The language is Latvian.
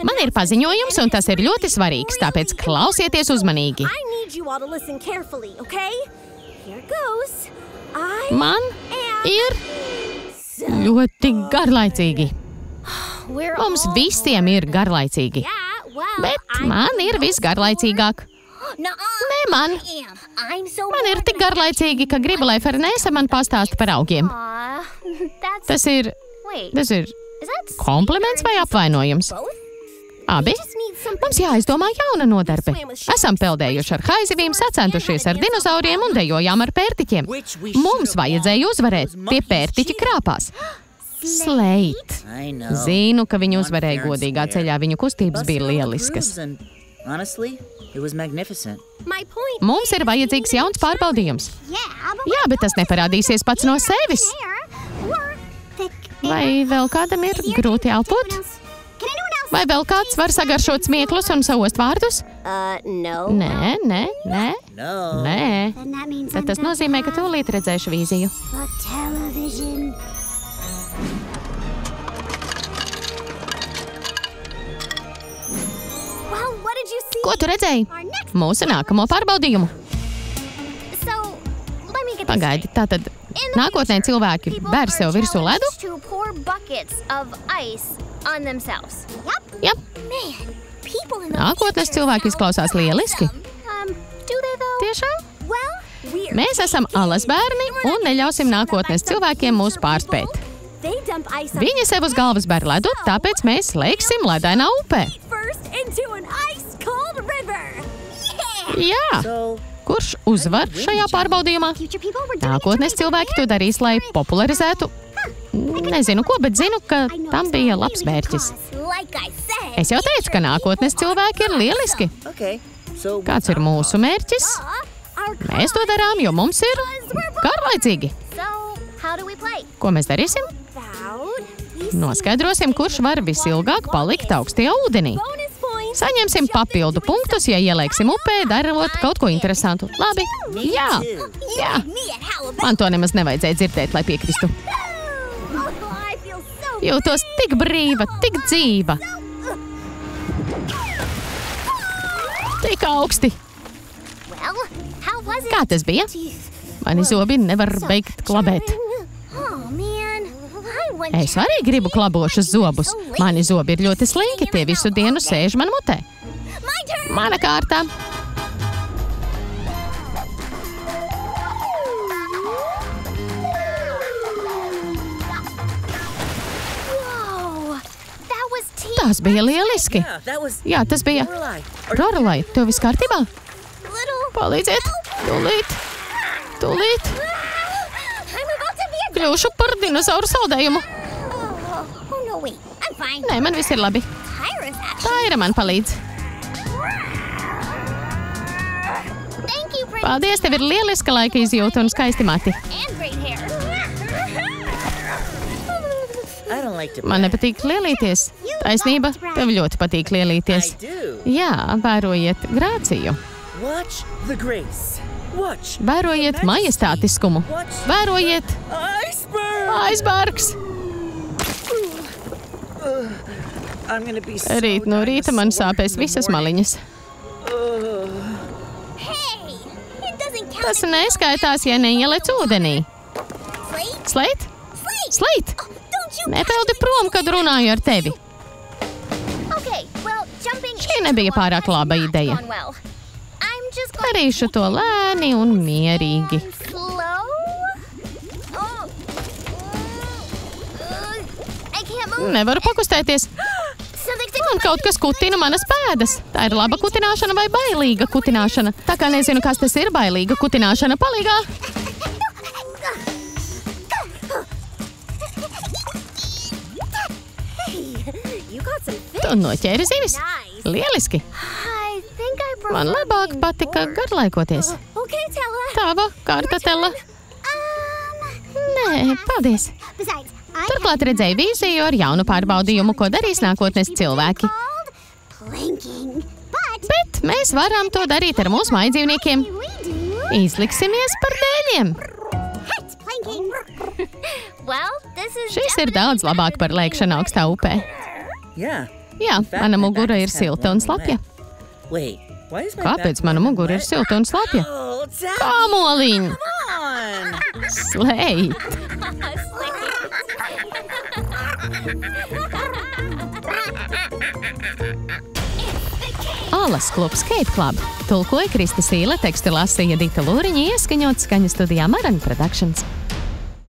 Man ir paziņojums, un tas ir ļoti svarīgs, tāpēc klausieties uzmanīgi. Man ir ļoti garlaicīgi. Mums visiem ir garlaicīgi, bet man ir visgarlaicīgāk. Nē, man. Am. I'm so Man ir tik garlaicīgi, ka gribu, lai Fernēsa man pastāsta par augiem. Tas ir, tas ir kompliments vai apvainojums? Abi. Mums jāizdomā jauna nodarbe. Esam peldējuši ar haizivīm, sacentušies ar dinozauriem un dejojām ar pērtiķiem. Mums vajadzēja uzvarēt. Tie pērtiķi krāpās. Sleit. Zinu, ka viņi uzvarēja godīgā ceļā. Viņu kustības bija lieliskas. Honestly, it was magnificent. My point. Mums ir vajadzīgs jauns pārbaudījums. Yeah, but Jā, bet tas neparādīsies pats no sevis. Vai vēl kādam ir grūti elpot? Vai vēl kāds var sagaršot smieklus un saost vārdus? Uh, no. Nē, nē, nē, No. nē. Then that means Tad tas nozīmē, ka tūlīt redzēšu vīziju. Ko tu redzēji? Mūsu nākamo pārbaudījumu. Pagaidi, tātad nākotnē cilvēki bēr sev virsū ledu? Jā, Nākotnes cilvēki izklausās lieliski. Um, tiešām. Mēs esam alas bērni un neļausim nākotnes cilvēkiem mūs pārspēt. Viņi sev uz galvas bēr ledu, tāpēc mēs slēgsim ledainā upē. Jā, kurš uzvar šajā pārbaudījumā? Nākotnes cilvēki to darīs, lai popularizētu. Nezinu, ko, bet zinu, ka tam bija labs mērķis. Es jau teicu, ka nākotnes cilvēki ir lieliski. Kāds ir mūsu mērķis? Mēs to darām, jo mums ir garlaicīgi. Ko mēs darīsim? Noskaidrosim, kurš var visilgāk palikt augstajā ūdenī. Saņemsim papildu punktus, ja ielieksim upē, darot kaut ko interesantu. Labi, jā, jā. Man to nemaz nevajadzēja dzirdēt, lai piekristu. Jūtos tik brīva, tik dzīva, tik augsti. Kā tas bija? Mani zobi nevar beigt klabēt. Es arī gribu klabošus zobus. Mani zobi ir ļoti slinki, tie visu dienu sēž man mutē. Mana kārta. Tas bija lieliski. Jā, tas bija. Rorelai, tev viss kārtībā? Palīdziet! Tūlīt! Tūlīt! Kļūšu par dinozauru saldējumu! Oh, oh no, wait. I'm fine. Nē, man viss ir labi. Tā ir man palīdz. Thank you, Prince. Paldies, tev ir lieliska laika izjūta un skaisti mati. And great hair. I don't like to. Man nepatīk lielīties. Taisnība, tev ļoti patīk lielīties. Jā, vērojiet grāciju, Watch the grace. Watch. vērojiet majestātiskumu, Watch. vērojiet be so Rīt no rīta man sāpēs visas maliņas. hey, it doesn't count. Tas neskaitās, ja neieliec ūdenī. Don't you? Nepeldi prom, kad runāju ar tevi. Okay, well, jumping. Šī nebija pārāk laba ideja. Going Darīšu to lēni un mierīgi. Nevaru pakustēties. Man kaut kas kutina manas pēdas. Tā ir laba kutināšana vai bailīga kutināšana. Tā kā nezinu, kas tas ir, bailīga kutināšana palīgā. Tu noķēri zivis. Lieliski. Man labāk patika garlaikoties. Tava kārta tela. Um, Nē, paldies. besides, I Turklāt redzēju vīziju ar jaunu pārbaudījumu, ko darīs nākotnes cilvēki. Bet mēs varam to darīt ar mūsu mājdzīvniekiem. Izliksimies par dēļiem. pet planking. Well, this is Šis ir daudz labāk par lēkšanu augstā upē. Jā, mana mugura ir silta un slapja. Kāpēc mana mugura ir silta un slapja? Come on! Slēj! Alas klubs Cape Club. Tulkoja Krista Sīla, tekstu lasīja Dita Lūriņa, ieskaņot skaņu studijā Marana Productions.